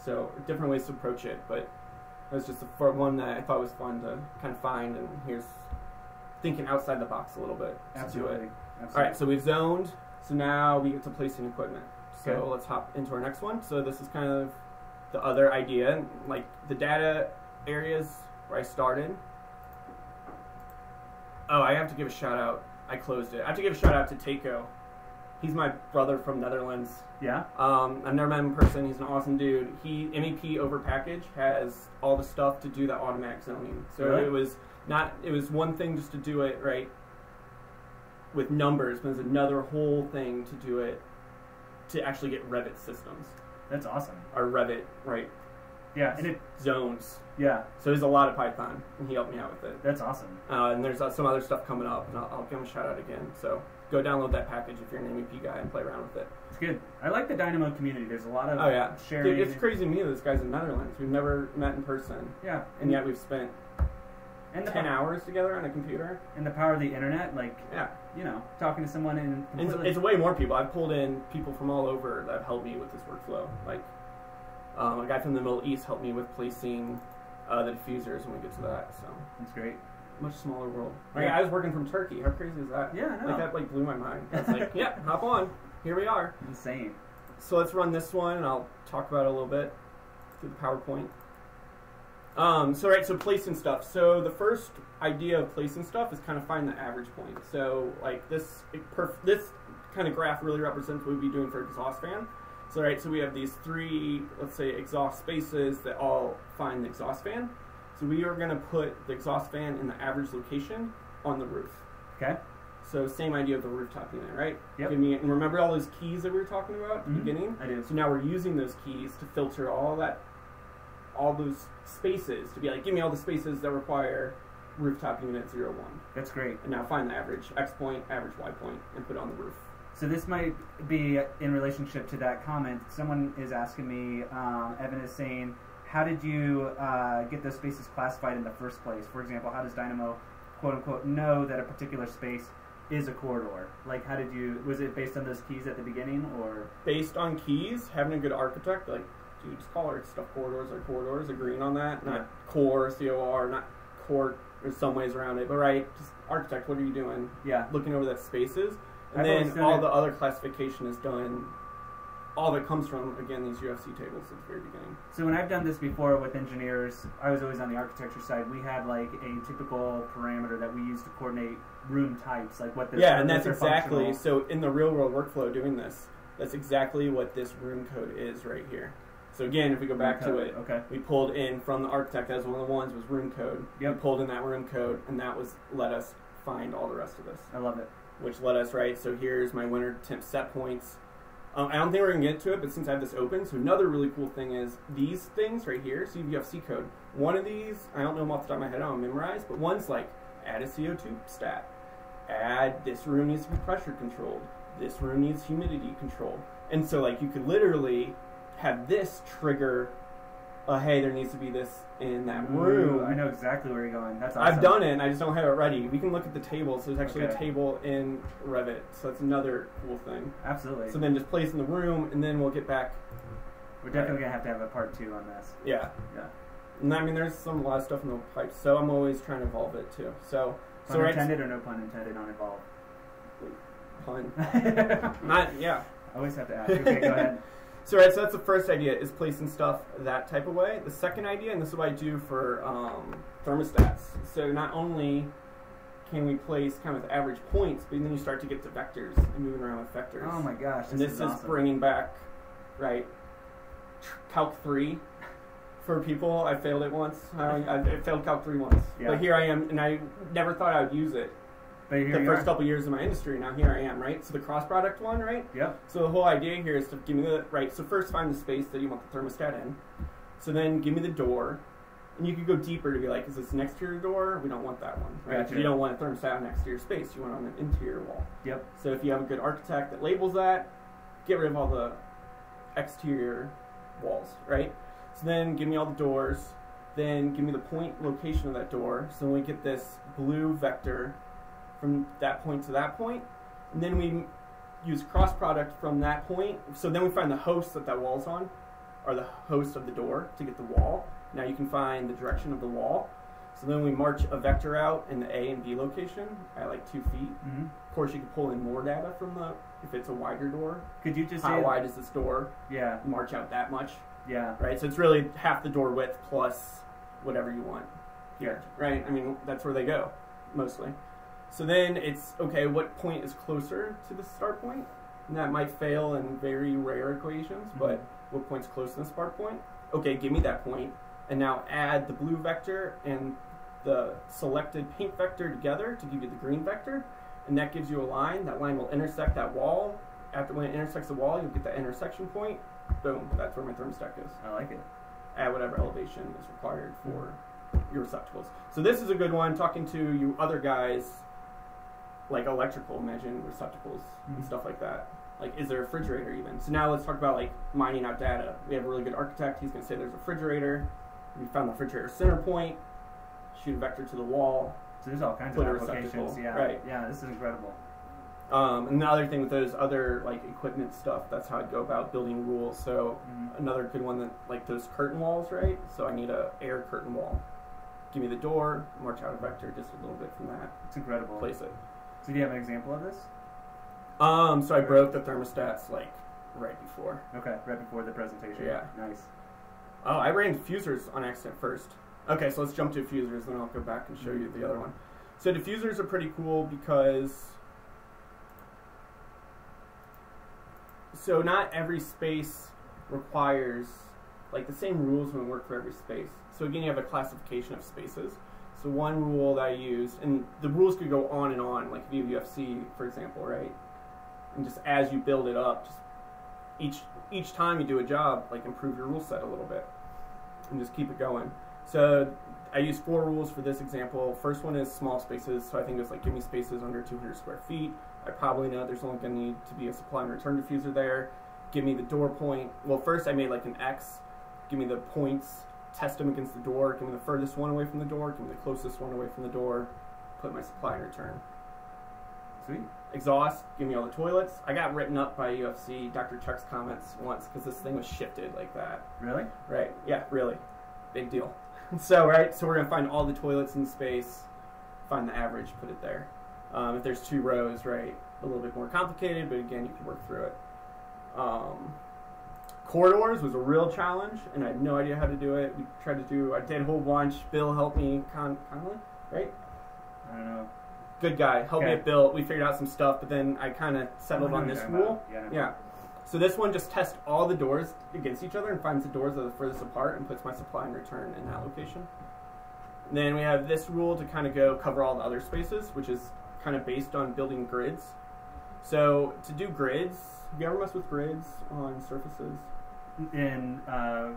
So different ways to approach it, but that was just the one that I thought was fun to kind of find. And here's thinking outside the box a little bit. it. Absolutely. All right, so we've zoned. So now we get to placing equipment. So Okay. let's hop into our next one. So this is kind of the other idea, like the data areas where I started. Oh, I have to give a shout out. I closed it. I have to give a shout out to Takeo. He's my brother from Netherlands. Yeah. Um, I've never met him in person. He's an awesome dude. He MEPover package has all the stuff to do that automatic zoning. So Really? it was not. It was one thing just to do it right with numbers, but there's another whole thing to do it to actually get Revit systems That's awesome. or Revit right Yeah, and it. zones. Yeah, So there's a lot of Python, and he helped me out with it. that's awesome. Uh, and there's uh, some other stuff coming up, and I'll, I'll give him a shout out again. So go download that package if you're an MEP guy and play around with it. It's good. I like the Dynamo community. There's a lot of Oh yeah, sharing. Dude, it's crazy to me that this guy's in Netherlands. We've never met in person, Yeah, and yet we've spent and the ten hours together on a computer. and the power of the internet, like Yeah, you know, talking to someone in and it's, completely. it's way more people. I've pulled in people from all over that have helped me with this workflow. Like um, a guy from the Middle East helped me with placing uh, the diffusers when we get to that. So it's great. much smaller world. Like Yeah. I was working from Turkey. How crazy is that? Yeah, I know. Like that like blew my mind. I was like, yeah, hop on. Here we are. Insane. So let's run this one, and I'll talk about it a little bit through the PowerPoint. Um, so right, so placing stuff. So the first idea of placing stuff is kind of find the average point. So like this, this kind of graph really represents what we'd be doing for exhaust fan. So right, so we have these three, let's say, exhaust spaces that all find the exhaust fan. So we are going to put the exhaust fan in the average location on the roof. Okay. So same idea of the rooftop unit, right? Yep. Give me, and remember all those keys that we were talking about at the Mhm. beginning? I do. So now we're using those keys to filter all that, all those spaces to be like, give me all the spaces that require rooftop unit zero one, That's great. and now find the average x point, average y point, and put it on the roof. So this might be in relationship to that comment. Someone is asking me. Um, Evan is saying, "How did you uh, get those spaces classified in the first place? For example, how does Dynamo, quote unquote, know that a particular space is a corridor? Like, how did you? Was it based on those keys at the beginning, or Based on keys, having a good architect, like, dude, just call our stuff corridors or corridors, agreeing on that, not Yeah. core, C O R, not court. There's some ways around it, but right, just architect. What are you doing? yeah? looking over that spaces, and I've then all it- the other classification is done. All that comes from again these UFC tables at the very beginning. So when I've done this before with engineers, I was always on the architecture side. We had like a typical parameter that we used to coordinate room types, like what the yeah, and that's exactly functional. so in the real world workflow doing this. That's exactly what this room code is right here. So again, if we go back to it, Okay. we pulled in from the architect as one of the ones was room code. Yep. We pulled in that room code, and that was let us find all the rest of this. I love it. which let us right. So here's my winter temp set points. Um, I don't think we're gonna get to it, but since I have this open, so another really cool thing is these things right here. So you have C code. One of these, I don't know them off the top of my head. I don't memorize, but one's like add a CO2 stat. Add this room needs to be pressure controlled. This room needs humidity controlled. And so like you could literally have this trigger. Uh, hey, there needs to be this in that room. Ooh, I know exactly where you're going. That's awesome. I've done it, and I just don't have it ready. We can look at the tables. So there's actually a table in Revit, so that's another cool thing. Absolutely. So then just place in the room, and then we'll get back. We're definitely gonna have to have a part two on this. Yeah. Yeah. And I mean, there's some a lot of stuff in the pipes, so I'm always trying to evolve it too. So, Pun so right, intended or no pun intended on evolve. pun. Not yeah. I always have to ask. Okay, go ahead. So right, so that's the first idea is placing stuff that type of way. The second idea, and this is what I do for um, thermostats. So not only can we place kind of average points, but then you start to get to vectors and moving around with vectors. Oh my gosh, this, and this is, is, awesome. bringing back right calc 3 for people i failed it once I, I, failed calc 3 once Yeah. but here i am and i never thought i would use it the first are. couple years of my industry now here i am right so the cross product one right Yep. so the whole idea here is to give me the right so first find the space that you want the thermostat in so then give me the door and you could go deeper to be like is this an exterior door we don't want that one right? Gotcha. you don't want a thermostat on an exterior space you want it on an interior wall Yep. so if you have a good architect that labels that, get rid of all the exterior walls, right? So then give me all the doors, then give me the point location of that door. So then we get this blue vector from that point to that point, and then we use cross product from that point. So then we find the host that that wall's on, or the host of the door to get the wall. Now you can find the direction of the wall. So then we march a vector out in the A and B location at like two feet. hmm Of course, you can pull in more data from the if it's a wider door. Could you just How say? wide is this door? Yeah. March out that much, Yeah. right? So it's really half the door width plus whatever you want here, right? I mean, that's where they go mostly. So then it's okay. What point is closer to the start point? And that might fail in very rare equations, mm-hmm. but what point's close to the start point? Okay, give me that point, and now add the blue vector and the selected pink vector together to give you the green vector, and that gives you a line. That line will intersect that wall. After when it intersects the wall, you'll get that intersection point. Boom, that's where my thermostat goes I like it. at whatever elevation is required for mm-hmm. your receptacles. So this is a good one. Talking to you other guys, like electrical, imagine receptacles and Mhm. stuff like that. Like, is there a refrigerator even? So now let's talk about like mining out data. We have a really good architect. He's going to say there's a refrigerator. We found the refrigerator center point. Shoot a vector to the wall. So there's all kinds Put of applications. Yeah. right. Yeah. This is incredible. Um, and the other thing with those other like equipment stuff, that's how I'd go about building rules. So Mhm. another good one that like those curtain walls, right? So I need a air curtain wall. Give me the door, march out a vector just a little bit from that, It's incredible. place it. So do you have an example of this? Um, so I broke the thermostats like right before. Okay. Right before the presentation. Yeah. Nice. Oh, I ran diffusers on accident first. Okay, so let's jump to diffusers, then I'll go back and show you the other one. So diffusers are pretty cool because so not every space requires like the same rules when work for every space. So again, you have a classification of spaces. So one rule that I used, and the rules could go on and on. Like have UFC, for example, right? And just as you build it up, just each each time you do a job, like improve your rule set a little bit. and just keep it going. So I use four rules for this example. First one is small spaces. So I think it's like give me spaces under 200 square feet. I probably know there's only going to need to be a supply and return diffuser there. Give me the door point. Well, first I made like an X. Give me the points. Test them against the door. Give me the furthest one away from the door. Give me the closest one away from the door. Put my supply in return. Sweet. Exhaust. Give me all the toilets. I got written up by UFC DrChecks comments once because this thing was shifted like that. Really? Right. Yeah, really. Big deal. so, right, so we're going to find all the toilets in space, find the average, put it there. Um, if there's two rows, right, a little bit more complicated, but again, you can work through it. Um, corridors was a real challenge, and I had no idea how to do it. We tried to do, I did a whole bunch. Bill helped me, Con- Connolly, right? I don't know. Good guy, helped me Okay. at built. We figured out some stuff, but then I kind of settled on this rule. Yeah. Yeah. So this one just tests all the doors against each other and finds the doors that are the furthest apart and puts my supply and return in that location. then we have this rule to kind of go cover all the other spaces, which is kind of based on building grids. So to do grids, have you ever messed with grids on surfaces? In uh,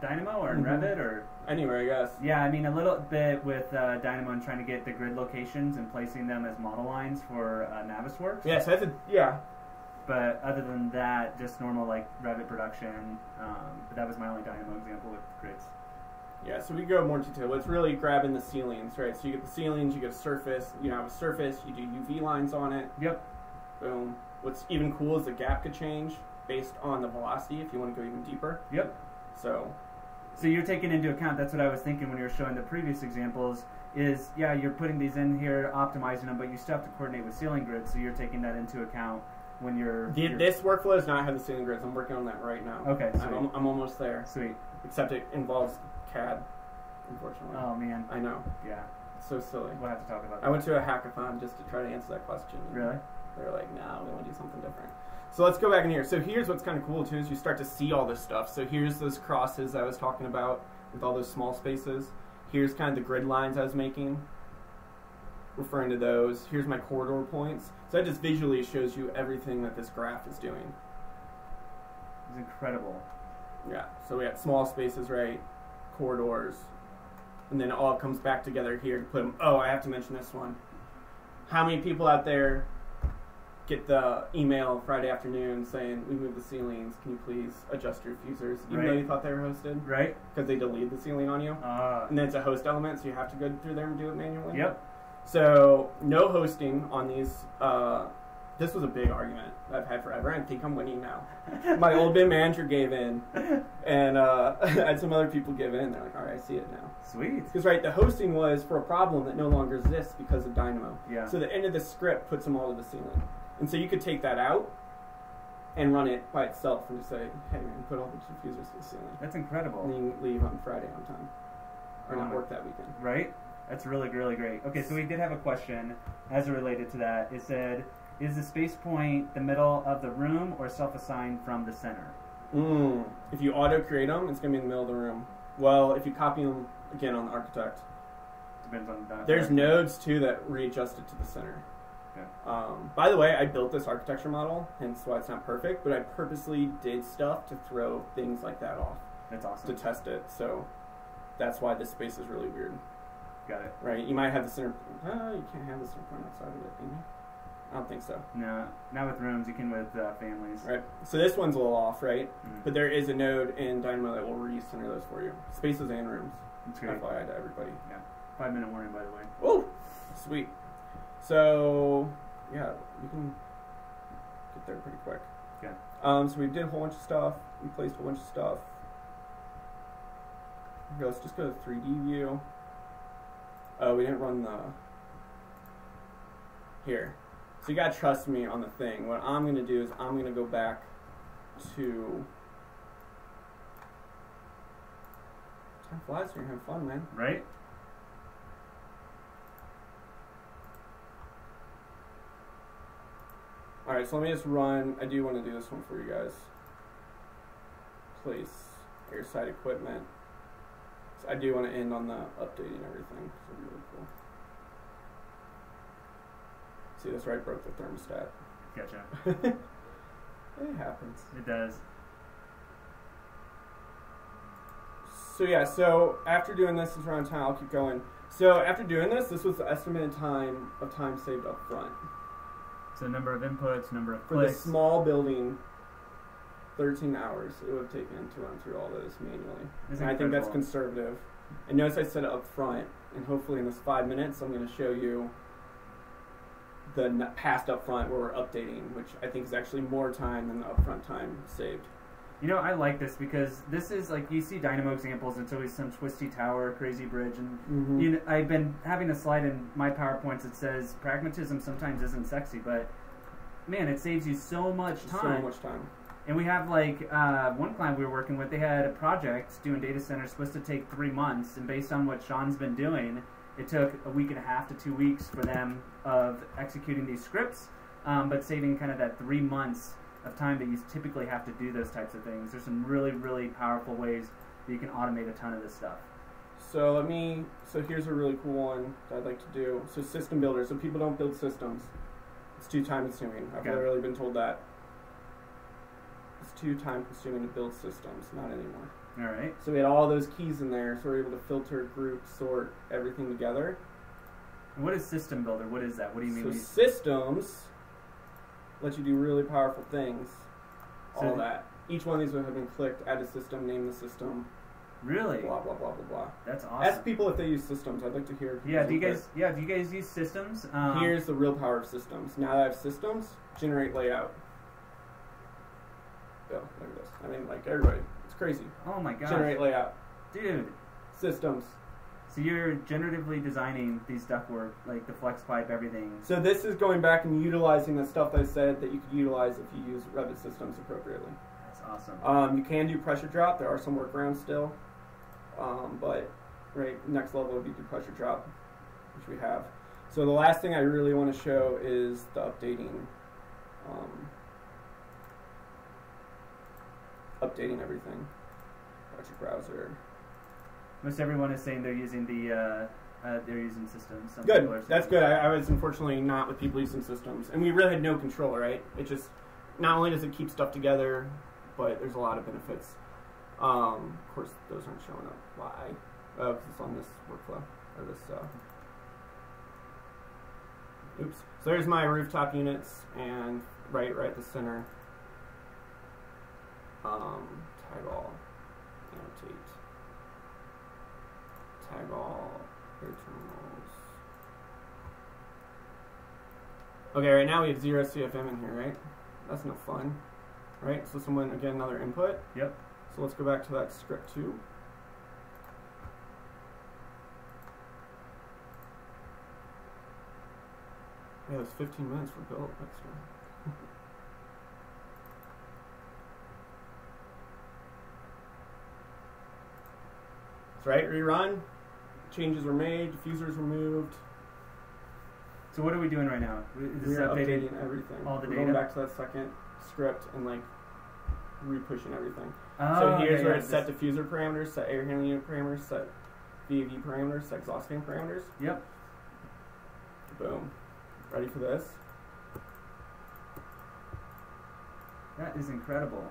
Dynamo or in Mhm. Revit or Anywhere, I guess. yeah, I mean a little bit with uh, Dynamo and trying to get the grid locations and placing them as model lines for uh, Navisworks. Yeah, so that's a yeah. But other than that, just normal like Revit production. Um, but that was my only Dynamo example with grids. Yeah, so we go more into detail. It's really grabbing the ceilings, right? So you get the ceilings, you get a surface, you have a surface, you do UV lines on it, Yep. boom. What's even cool is the gap could change based on the velocity if you want to go even deeper. Yep. So So you're taking into account. That's what I was thinking when you were showing the previous examples. Is yeah, you're putting these in here, optimizing them, but you still have to coordinate with ceiling grids. So you're taking that into account when you're. the, you're- this workflow does not have the ceiling grids. I'm working on that right now. Okay, I'm, sweet. I'm, I'm almost there. Sweet. Except it involves CAD, unfortunately. Oh man. I know. Yeah. It's so silly. We'll have to talk about that. I went to a hackathon just to try to answer that question. Really? They're like, no, we want to do something different. So let's go back in here. So here's what's kind of cool too is you start to see all this stuff. So here's those crosses I was talking about with all those small spaces. Here's kind of the grid lines I was making, referring to those. Here's my corridor points. So that just visually shows you everything that this graph is doing. It's incredible. Yeah. So we got small spaces, right? Corridors, and then it all comes back together here to put them. Oh, I have to mention this one. How many people out there get the email Friday afternoon saying we moved the ceilings? Can you please adjust your fusers? Even though you thought they were hosted, Right? because they deleted the ceiling on you, Uh, and then it's a host element, so you have to go through there and do it manually. yep. So no hosting on these. Uh, this was a big argument I've had forever. I think I'm winning now. My old BIM manager gave in, and uh, I had some other people give in. They're like, "All right, I see it now." Sweet. Because right, the hosting was for a problem that no longer exists because of Dynamo. Yeah. So the end of the script puts them all to the ceiling, and so you could take that out and run it by itself and just say, "Hey man, put all the diffusers to the ceiling," That's and incredible. then you leave on Friday on time, or Oh not work that weekend. Right? That's really, really great. Okay, so we did have a question as it related to that. It said, is the space point the middle of the room or self-assigned from the center? Mm. If you auto create them, it's gonna be in the middle of the room. Well, if you copy them again on the architect, Depends on that. there's nodes too that readjust it to the center. Okay. Um, by the way, I built this architecture model, hence why it's not perfect. But I purposely did stuff to throw things like that off That's to test it. So that's why this space is really weird, Got it. right? You might have the center. Uh, you can't have the center point outside of it, can you? I don't think so. No, not with rooms. You can with uh, families. Right. So this one's a little off, right? Mhm. But there is a node in Dynamo that will recenter those for you. Spaces and rooms. That's great. FYI to everybody. Yeah. Five minute warning, by the way. Oh, sweet. So, yeah, you can get there pretty quick. Okay. Um, so we did a whole bunch of stuff. We placed a whole bunch of stuff. Let's just go to 3D view. Oh, we didn't run the. Here. So you gotta trust me on the thing. What I'm gonna do is I'm gonna go back to. Time flies when you're having fun, man. Right? Alright, so let me just run. I do want to do this one for you guys. Place airside equipment. So I do want to end on the updating everything. So really cool. See, that's right broke the thermostat. Gotcha. it happens. It does. so yeah, so after doing this, is around time. I'll keep going. So after doing this, this was the estimated time of time saved up front So number of inputs, number of for the clicks. small building. Thirteen hours it would have taken to run through all this manually, and I think that's incredible. conservative. And notice I said it up front, and hopefully in this five minutes, I'm going to show you the n- past up front where we're updating, which I think is actually more time than the upfront time saved. You know, I like this because this is like you see Dynamo examples. It's always some twisty tower, crazy bridge, and Mm-hmm. you know, I've been having a slide in my powerpoints that says pragmatism sometimes isn't sexy, but man, it saves you so much time. So much time. And we have like uh, one client we were working with. They had a project doing data centers supposed to take three months, and based on what Sean's been doing, it took a week and a half to two weeks for them of executing these scripts, um, but saving kind of that three months of time that you typically have to do those types of things. There's some really really powerful ways that you can automate a ton of this stuff. So let me. So here's a really cool one that I'd like to do. So system builder, So people don't build systems. It's too time consuming. I've Okay. literally been told that. It's too time consuming to build systems. Not anymore. All right. So we had all those keys in there, so we're able to filter, group, sort everything together. And what is System Builder? What is that? What do you mean? So systems let you do really powerful things. So all that. Each one of these would have been clicked, add a system, name the system, really? blah blah blah blah blah. That's awesome. Ask people if they use systems. I'd like to hear. Yeah. Do you guys? Yeah. Do you guys use systems? Um, Here's the real power of systems. Now that I have systems, generate layout. Go, look at this. I mean, like everybody, it's crazy. Oh my god. Generate layout. dude. Systems. So you're generatively designing these ductwork, like the flex pipe, everything. So this is going back and utilizing the stuff that I said that you could utilize if you use Revit systems appropriately. That's awesome. Um, you can do pressure drop. There are some workarounds still, um, but right next level would be do pressure drop, which we have. So the last thing I really want to show is the updating, um, updating everything. Project browser. Most everyone is saying they're using the uh, uh, they're using systems. Some Good. saying- That's good. I, I was unfortunately not with people using systems, and we really had no control. Right? It just not only does it keep stuff together, but there's a lot of benefits. Um, of course, those aren't showing up. Why? Oh, 'cause it's on this workflow or this. Uh, oops. So there's my rooftop units, and right, right at the center. Um, tag all, annotate. Tag all terminals. Okay, right now we have zero CFM in here, right? That's no fun, right? So someone again another input. Yep. So let's go back to that script too. Yeah, it's 15 minutes for build extra. That's right, rerun. Changes were made, diffusers were moved. So what are we doing right now? Is We're updating everything. all the We're going back to that second script and like re-pushing everything. Oh, so here's okay, where yeah, it's set diffuser parameters, set air handling unit parameters, set VAV parameters, set exhaust fan parameters. Yep. Boom. Ready for this? That is incredible.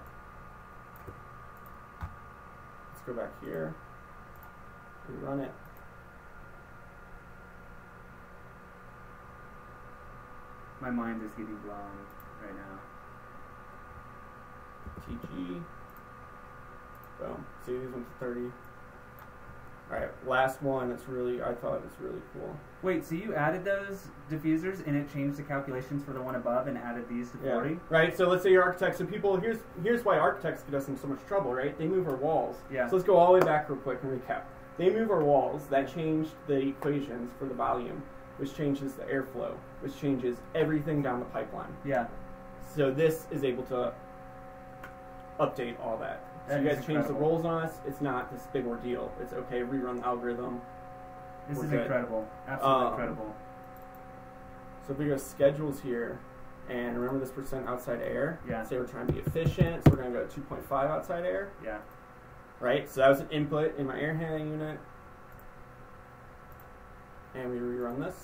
Let's go back here. Rerun it. My mind is getting blown right now. TG. Boom. See these ones are 30. Alright, last one that's really, I thought is really cool. Wait, so you added those diffusers and it changed the calculations for the one above and added these to 40? Yeah. 40? Right. So let's say you're architects. So people, here's here's why architects get us in so much trouble. Right. They move our walls. Yeah. So let's go all the way back real quick and recap. They move our walls. That changed the equations for the volume, which changes the airflow, which changes everything down the pipeline. Yeah. So this is able to update all that. So That you guys change the roles on us. It's not this big ordeal. It's okay. Rerun the algorithm. This We're is good. incredible. Absolutely Um, incredible. So if we go schedules here, and remember this percent outside air. Yeah. Say we're trying to be efficient, so we're going to go 2.5 outside air. Yeah. right? So that was an input in my air handling unit. And we rerun this.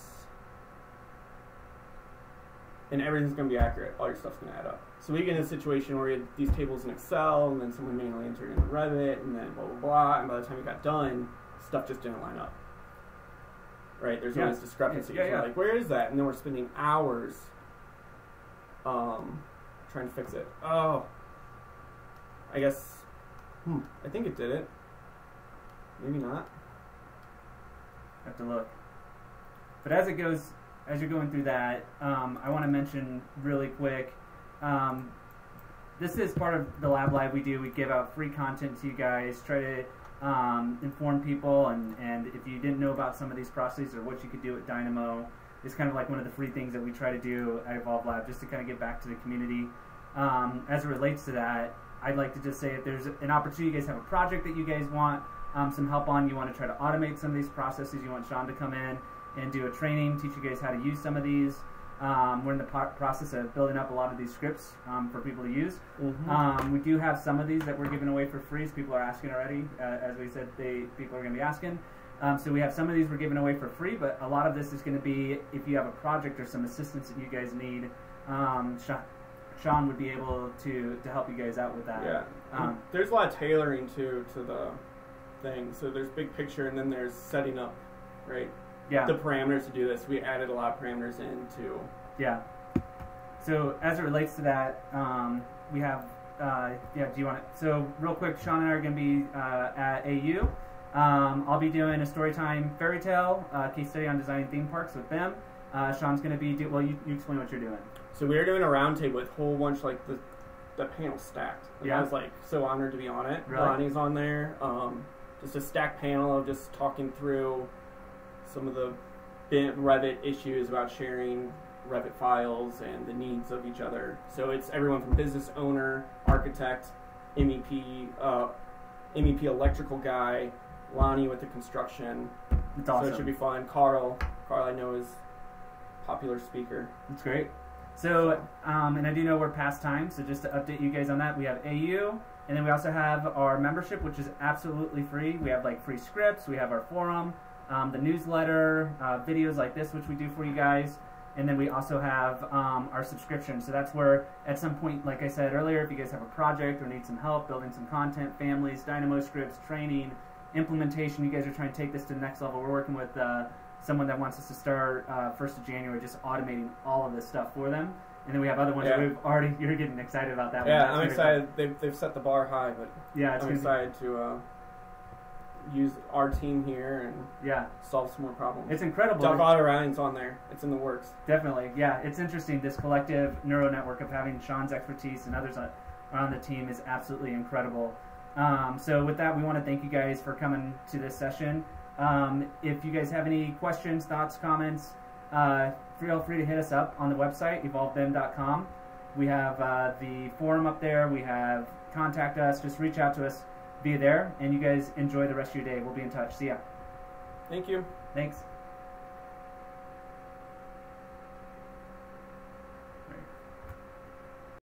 And everything's going to be accurate. All your stuff's going to add up. So we get in a situation where we had these tables in Excel, and then someone manually entered in Revit, and then blah blah blah. And by the time we got done, stuff just didn't line up. Right? There's Yeah. always discrepancies. Yeah, yeah. Like, where is that? And then we're spending hours um, trying to fix it. Oh, I guess. Hmm. I think it did it. Maybe not. have to look. But as it goes, as you're going through that, um, I want to mention really quick. Um, this is part of the Lab Live we do. We give out free content to you guys, try to um, inform people, and, and if you didn't know about some of these processes or what you could do at Dynamo, it's kind of like one of the free things that we try to do at EvolveLAB, just to kind of give back to the community. Um, as it relates to that, I'd like to just say if there's an opportunity, you guys have a project that you guys want um, some help on, you want to try to automate some of these processes, you want Sean to come in and do a training, teach you guys how to use some of these. Um, we're in the process of building up a lot of these scripts um, for people to use. Mm-hmm. Um, we do have some of these that we're giving away for free. So people are asking already. Uh, as we said, they people are going to be asking. Um, so we have some of these we're giving away for free, but a lot of this is going to be if you have a project or some assistance that you guys need. Um, Sean, Sean would be able to to help you guys out with that. Yeah. Um, there's a lot of tailoring too to the thing. So there's big picture, and then there's setting up, right? Yeah. The parameters to do this. We added a lot of parameters in too. Yeah. So as it relates to that, um, we have. Uh, yeah. Do you want to? So real quick, Sean and I are going to be uh, at AU. Um, I'll be doing a storytime fairy tale uh, case study on designing theme parks with them. Uh, Sean's going to be. Do, well, you, you explain what you're doing. So we are doing a roundtable with a whole bunch like the the panel stacked. And Yeah. I was like so honored to be on it. Really? Ronnie's on there. Um, just a stacked panel of just talking through some of the Revit issues about sharing Revit files and the needs of each other. So it's everyone from business owner, architect, MEP, uh, MEP electrical guy, Lonnie with the construction. It's So it should be fun. Carl, Carl I know is popular speaker. That's great. So, um, and I do know we're past time, so just to update you guys on that, we have AU, and then we also have our membership, which is absolutely free. We have like free scripts, we have our forum, um, the newsletter, uh, videos like this, which we do for you guys, and then we also have um, our subscription. So that's where, at some point, like I said earlier, if you guys have a project or need some help building some content, families, Dynamo scripts, training, implementation, you guys are trying to take this to the next level. We're working with. Uh, someone that wants us to start uh, first of January, just automating all of this stuff for them. And then we have other ones that we've already. You're getting excited about that one. Yeah, I'm excited. They've, they've set the bar high, but. Yeah, I'm excited to uh, use our team here and. Yeah, solve some more problems. it's incredible. Doug Otterani's on there. It's in the works. Definitely, yeah. It's interesting. This collective neural network of having Sean's expertise and others on, on the team is absolutely incredible. Um, so, with that, we want to thank you guys for coming to this session. Um, if you guys have any questions, thoughts, comments, uh, feel free to hit us up on the website, evolvebim.com. We have uh, the forum up there. We have contact us. Just reach out to us via there. And you guys enjoy the rest of your day. We'll be in touch. See ya. Thank you. Thanks.